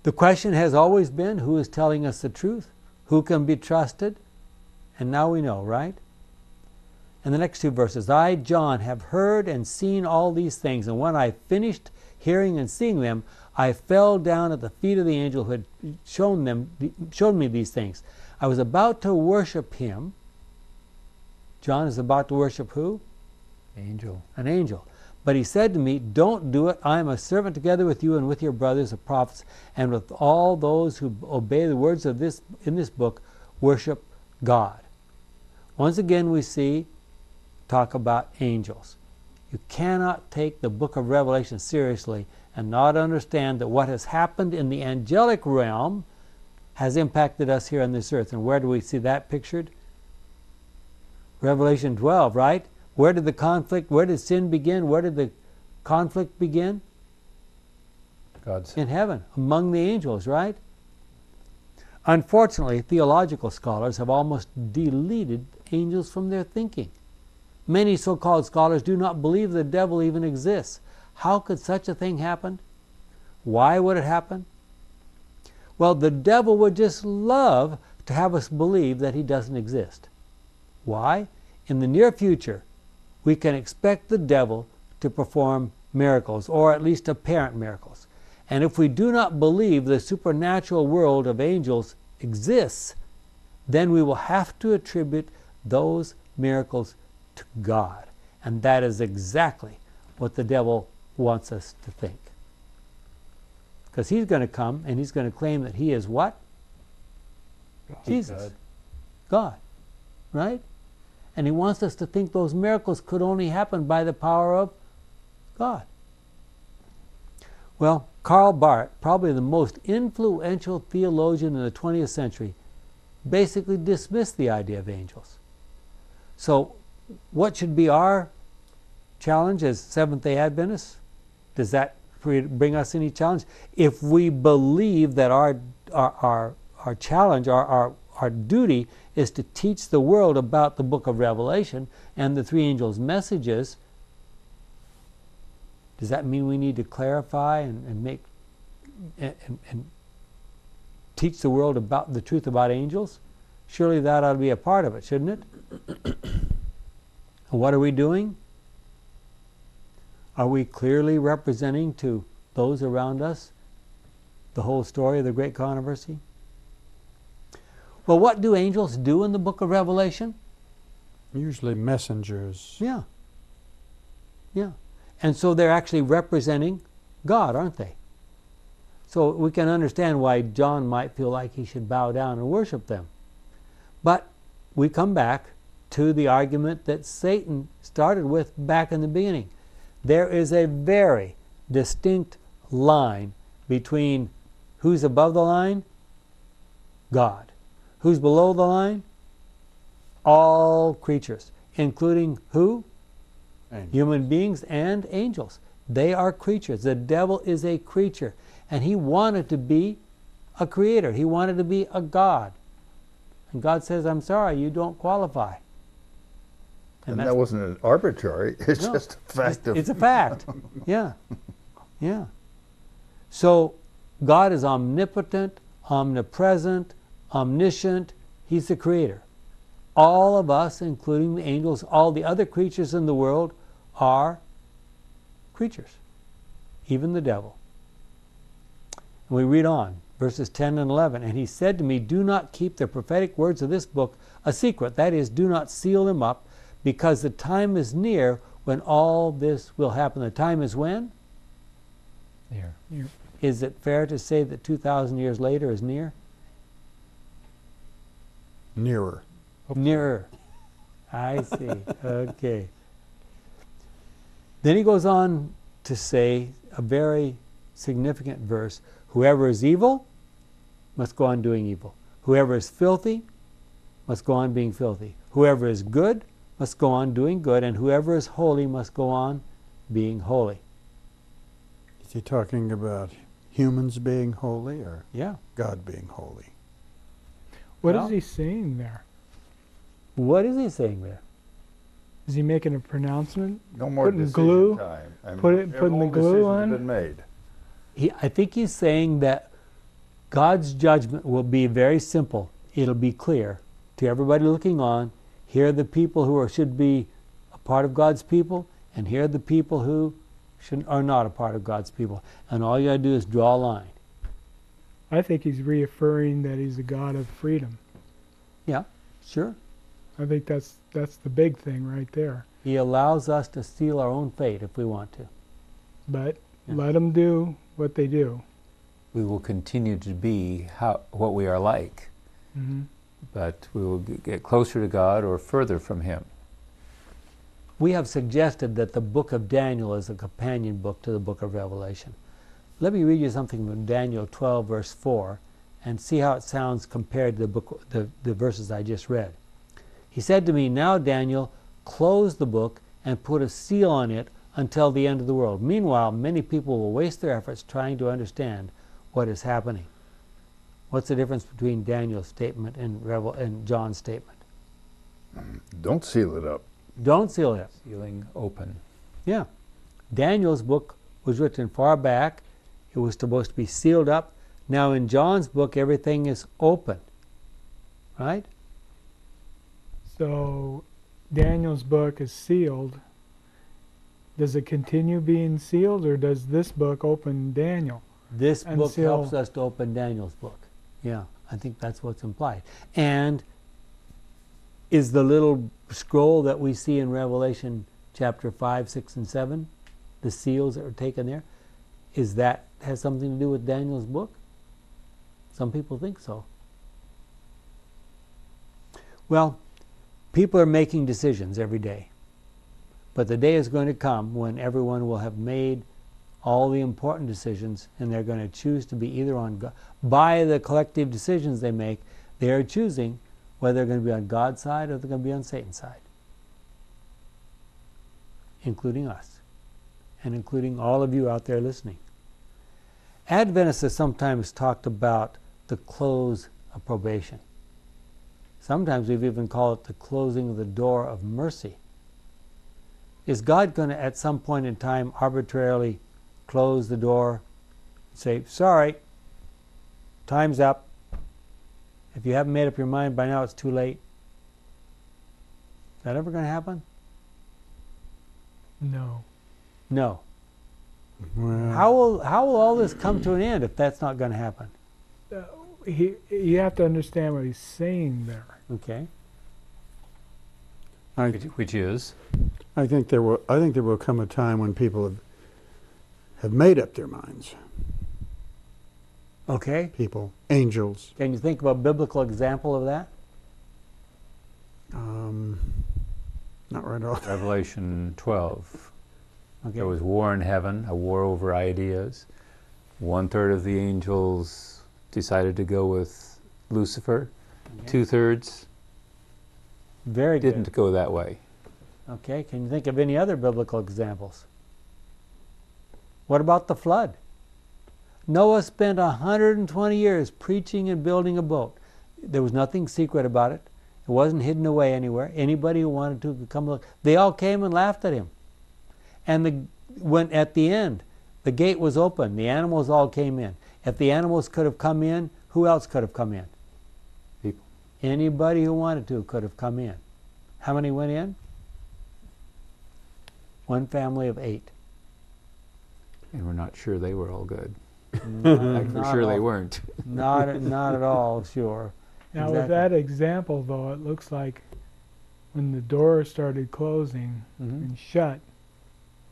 the question has always been who is telling us the truth? Who can be trusted? And now we know, right? And the next two verses I, John, have heard and seen all these things, and when I finished hearing and seeing them, I fell down at the feet of the angel who had shown them shown me these things. I was about to worship him. John is about to worship who? Angel. An angel. But he said to me, Don't do it. I am a servant together with you and with your brothers, the prophets, and with all those who obey the words of this in this book, worship God. Once again, we see talk about angels. You cannot take the book of Revelation seriously and not understand that what has happened in the angelic realm has impacted us here on this earth. And where do we see that pictured? Revelation 12, right? Where did the conflict, where did sin begin? Where did the conflict begin? God's. In heaven, among the angels, right? Unfortunately, theological scholars have almost deleted angels from their thinking. Many so called scholars do not believe the devil even exists. How could such a thing happen? Why would it happen? Well, the devil would just love to have us believe that he doesn't exist. Why? In the near future, we can expect the devil to perform miracles, or at least apparent miracles. And if we do not believe the supernatural world of angels exists, then we will have to attribute those miracles to God. And that is exactly what the devil wants us to think. Because he's going to come and he's going to claim that he is what? Jesus. God. God. Right? And he wants us to think those miracles could only happen by the power of God. Well, Karl Barth, probably the most influential theologian in the 20th century, basically dismissed the idea of angels. So, what should be our challenge as Seventh day Adventists? Does that bring us any challenge? If we believe that our, our, our, our challenge, our, our, our duty is to teach the world about the book of Revelation and the three angels' messages, does that mean we need to clarify and, and make and, and teach the world about the truth about angels? Surely that ought to be a part of it, shouldn't it? what are we doing? Are we clearly representing to those around us the whole story of the great controversy? Well, what do angels do in the book of Revelation? Usually messengers. Yeah. Yeah. And so they're actually representing God, aren't they? So we can understand why John might feel like he should bow down and worship them. But we come back to the argument that Satan started with back in the beginning there is a very distinct line between who's above the line? God. Who's below the line? All creatures, including who? Angels. Human beings and angels. They are creatures. The devil is a creature. And he wanted to be a creator, he wanted to be a God. And God says, I'm sorry, you don't qualify. And, that's- that wasn't an arbitrary. It's No, just a fact it's, of. it's a fact. Yeah. Yeah. So God is omnipotent, omnipresent, omniscient. He's the creator. All of us, including the angels, all the other creatures in the world, are creatures, even the devil. And we read on, verses 10 and 11. And he said to me, Do not keep the prophetic words of this book a secret. That is, do not seal them up, because the time is near when all this will happen. The time is when? Here. Is it fair to say that 2,000 years later is near? Nearer. Nearer. I see. okay. Then he goes on to say a very significant verse Whoever is evil must go on doing evil. Whoever is filthy must go on being filthy. Whoever is good must go on doing good. And whoever is holy must go on being holy. Is he talking about humans being holy or Yeah. God being holy? What is Well- he saying there? What is he saying there? Is he making a pronouncement? No more Putting decision glue- time. I mean, put it- putting all the glue on? been made. He, I think he's saying that God's judgment will be very simple. It'll be clear to everybody looking on. Here are the people who are, should be a part of God's people, and here are the people who should, are not a part of God's people. And all you got to do is draw a line. I think he's reaffirming that he's the God of freedom. Yeah, sure. I think that's that's the big thing right there. He allows us to steal our own fate if we want to. But Yeah. let them do what they do. We will continue to be how, what we are like, hmm but we will get closer to God or further from Him. We have suggested that the book of Daniel is a companion book to the book of Revelation. Let me read you something from Daniel 12, verse 4, and see how it sounds compared to the, book, the, the verses I just read. He said to me, Now, Daniel, close the book and put a seal on it until the end of the world. Meanwhile, many people will waste their efforts trying to understand what is happening. What's the difference between Daniel's statement and, Revel- and John's statement? Don't seal it up. Don't seal it. Sealing open. Yeah. Daniel's book was written far back. It was supposed to be sealed up. Now, in John's book, everything is open. Right? So Daniel's book is sealed. Does it continue being sealed, or does this book open Daniel? This book seal- helps us to open Daniel's book. Yeah, I think that's what's implied. And is the little scroll that we see in Revelation chapter 5, 6, and 7, the seals that were taken there, is that has something to do with Daniel's book? Some people think so. Well, people are making decisions every day. But the day is going to come when everyone will have made all the important decisions and they're going to choose to be either on God, by the collective decisions they make, they are choosing whether they're going to be on God's side or they're going to be on Satan's side, including us and including all of you out there listening. Adventists have sometimes talked about the close of probation. Sometimes we've even called it the closing of the door of mercy. Is God going to, at some point in time, arbitrarily close the door, and say, sorry, time's up. If you haven't made up your mind by now, it's too late. Is that ever going to happen? No. No. Well, How will, how will all this come to an end if that's not going to happen? He, you have to understand what he's saying there. Okay. I, Which, which is, I think there will. I think there will come a time when people have have made up their minds. Okay. People, angels. Can you think of a biblical example of that? Um, not right off. Revelation 12. Okay. There was war in heaven, a war over ideas. One third of the angels decided to go with Lucifer. Okay. Two thirds Very didn't good. go that way. Okay. Can you think of any other biblical examples? What about the flood? Noah spent 120 years preaching and building a boat. There was nothing secret about it. It wasn't hidden away anywhere. Anybody who wanted to could come look. They all came and laughed at him. And the, when at the end, the gate was open. The animals all came in. If the animals could have come in, who else could have come in? People. Anybody who wanted to could have come in. How many went in? One family of eight. And we're not sure they were all good. Not- Like, for not sure they weren't. Not, not at all sure. Now, with that example, though, it looks like when the door started closing Mhm. and shut,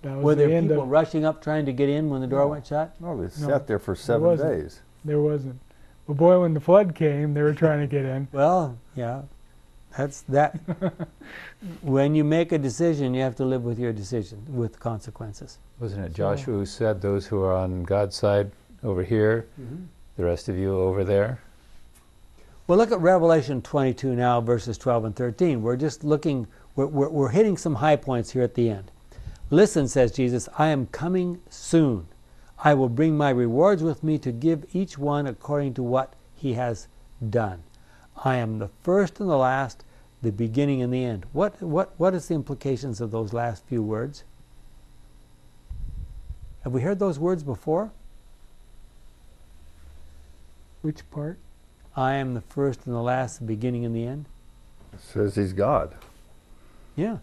that was Were there end people of. rushing up trying to get in when the door No. went shut? No, they No, sat there for seven wasn't. days. There wasn't. But boy, when the flood came, they were trying to get in. Well, yeah. That's that. when you make a decision, you have to live with your decision, with consequences. Wasn't it So- Joshua who said, Those who are on God's side over here, mm-hmm. the rest of you over there? Well, look at Revelation 22 now, verses 12 and 13. We're just looking, we're, we're, we're hitting some high points here at the end. Listen, says Jesus, I am coming soon. I will bring my rewards with me to give each one according to what he has done. I am the first and the last, the beginning and the end. What, what, what is the implications of those last few words? Have we heard those words before? Which part? I am the first and the last, the beginning and the end. It says he's God. Yeah.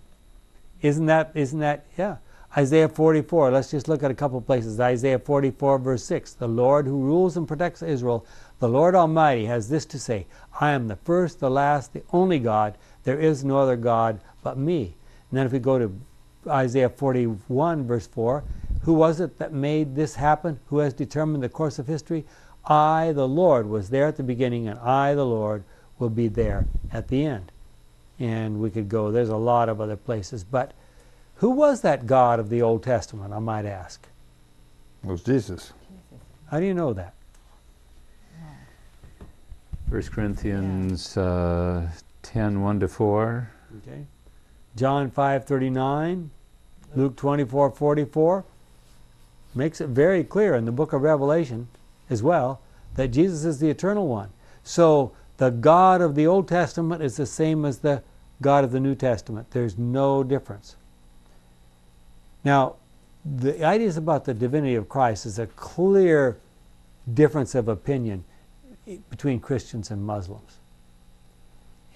Isn't that isn't that yeah. Isaiah 44. Let's just look at a couple places. Isaiah 44 verse 6. The Lord who rules and protects Israel, the Lord Almighty has this to say, I am the first, the last, the only God. There is no other God but me. And then if we go to Isaiah 41 verse 4, who was it that made this happen? Who has determined the course of history? I, the Lord, was there at the beginning, and I, the Lord, will be there at the end and we could go. There's a lot of other places, but who was that God of the Old Testament? I might ask. It was Jesus. How do you know that? 1 Corinthians uh, 10 1 to 4. Okay. John 5:39, Luke 24:44 makes it very clear in the book of Revelation as well that Jesus is the eternal one. So the God of the Old Testament is the same as the God of the New Testament. There's no difference. Now, the ideas about the divinity of Christ is a clear difference of opinion between Christians and Muslims.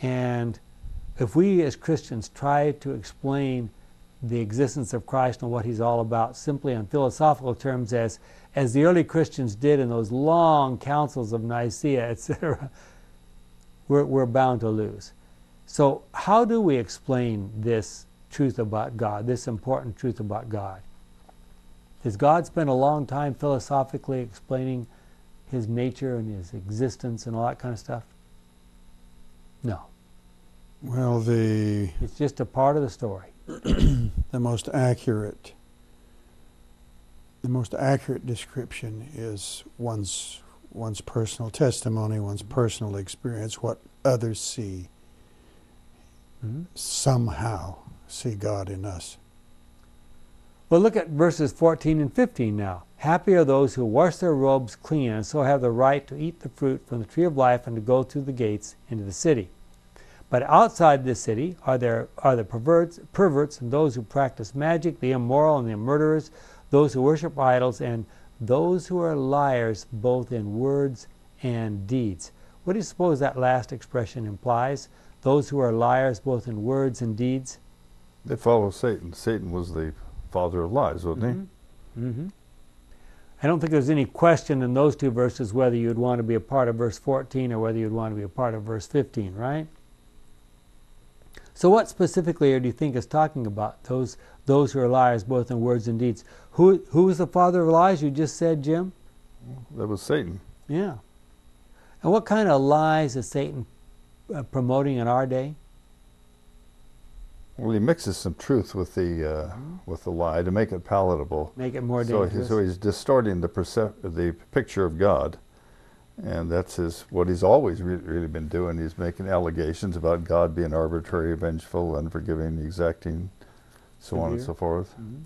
And if we as Christians try to explain the existence of Christ and what he's all about simply in philosophical terms as as the early Christians did in those long councils of Nicaea, etc., we're, we're bound to lose. So, how do we explain this truth about God, this important truth about God? Has God spent a long time philosophically explaining his nature and his existence and all that kind of stuff? No. Well, the It's just a part of the story. the most accurate the most accurate description is one's one's personal testimony, one's personal experience, what others see Mhm. somehow see God in us. Well, look at verses 14 and 15 now. Happy are those who wash their robes clean and so have the right to eat the fruit from the tree of life and to go through the gates into the city. But outside the city are there are the perverts, perverts and those who practice magic, the immoral and the murderers, those who worship idols, and those who are liars both in words and deeds. What do you suppose that last expression implies? Those who are liars both in words and deeds? They follow Satan. Satan was the father of lies, wasn't he? Mm-hmm. I don't think there's any question in those two verses whether you'd want to be a part of verse 14 or whether you'd want to be a part of verse 15, right? So, what specifically do you think is talking about? Those those who are liars, both in words and deeds. Who who is the father of lies? You just said, Jim. That was Satan. Yeah. And what kind of lies is Satan uh, promoting in our day? Well, he mixes some truth with the uh, with the lie to make it palatable. Make it more So, dangerous. he, so he's distorting the percep- the picture of God, and that's his what he's always re- really been doing. He's making allegations about God being arbitrary, vengeful, unforgiving, exacting, so on and so forth. Mm-hmm.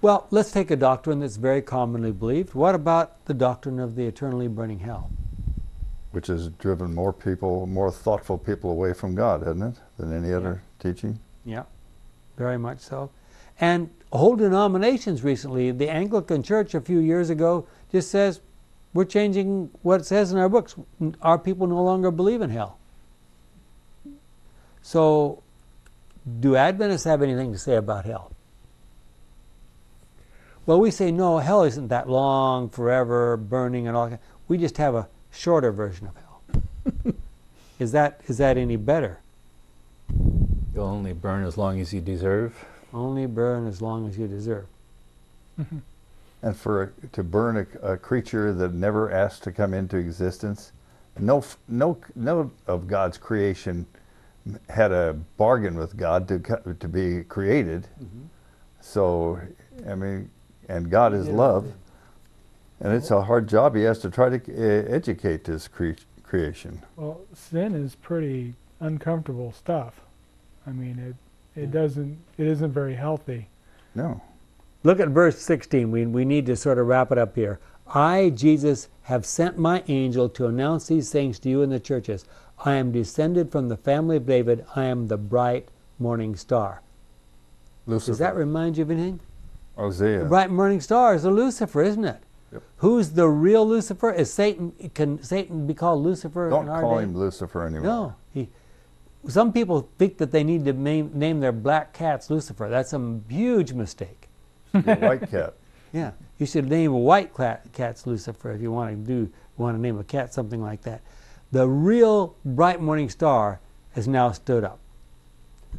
well, let's take a doctrine that's very commonly believed. What about the doctrine of the eternally burning hell? Which has driven more people, more thoughtful people away from God, hasn't it, than any other teaching? Yeah, very much so. And whole denominations recently, the Anglican Church a few years ago just says, we're changing what it says in our books. Our people no longer believe in hell. So, do Adventists have anything to say about hell? Well, we say, no, hell isn't that long, forever, burning, and all that. We just have a shorter version of hell. is, that, is that any better? You'll only burn as long as you deserve. Only burn as long as you deserve. Mm-hmm. And for to burn a, a creature that never asked to come into existence, no, no, no of God's creation had a bargain with God to to be created. So, I mean, and God is love, and it's a hard job. He has to try to uh, educate this cre- creation. Well, sin is pretty uncomfortable stuff. I mean, it it doesn't it isn't very healthy. No, Look at verse 16. We, we need to sort of wrap it up here. I, Jesus, have sent my angel to announce these things to you in the churches. I am descended from the family of David. I am the bright morning star. Lucifer, Does that remind you of anything? Hosea. The bright morning star is a Lucifer, isn't it? Yep. Who's the real Lucifer? Is Satan? Can Satan be called Lucifer Don't in our call day? him Lucifer anymore. No, he. Some people think that they need to name, name their black cats Lucifer. That's a huge mistake. The white cat. Yeah, you should name a white cat, cat's Lucifer if you want to do want to name a cat something like that. The real bright morning star has now stood up,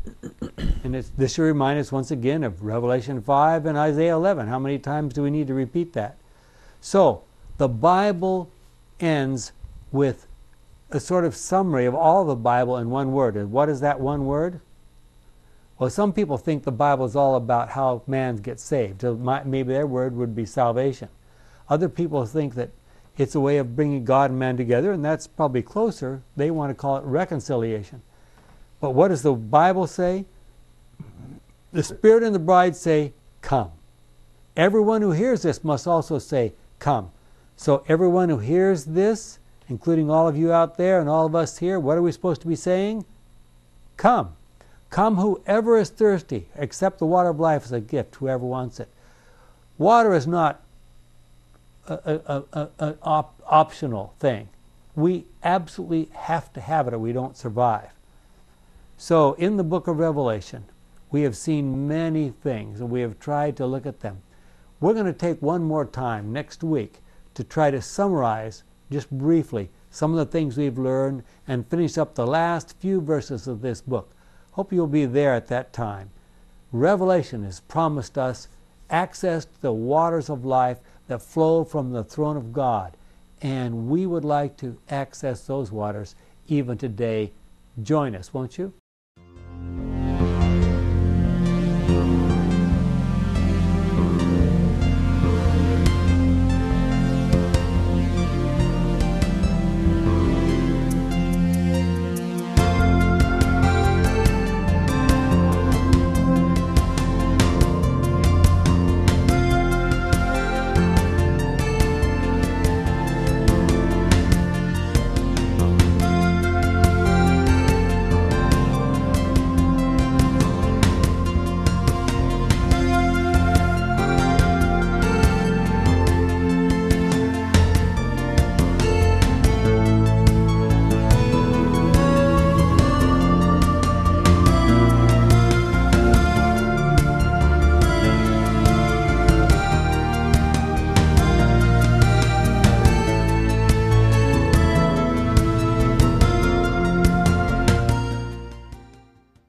and it's, this should remind us once again of Revelation five and Isaiah eleven. How many times do we need to repeat that? So the Bible ends with a sort of summary of all the Bible in one word. And what is that one word? Well, some people think the Bible is all about how man gets saved. Maybe their word would be salvation. Other people think that it's a way of bringing God and man together, and that's probably closer. They want to call it reconciliation. But what does the Bible say? The Spirit and the bride say, Come. Everyone who hears this must also say, Come. So everyone who hears this, including all of you out there and all of us here, what are we supposed to be saying? Come. Come, whoever is thirsty, accept the water of life as a gift, whoever wants it. Water is not an op- optional thing. We absolutely have to have it or we don't survive. So, in the book of Revelation, we have seen many things and we have tried to look at them. We're going to take one more time next week to try to summarize, just briefly, some of the things we've learned and finish up the last few verses of this book. Hope you'll be there at that time. Revelation has promised us access to the waters of life that flow from the throne of God. And we would like to access those waters even today. Join us, won't you?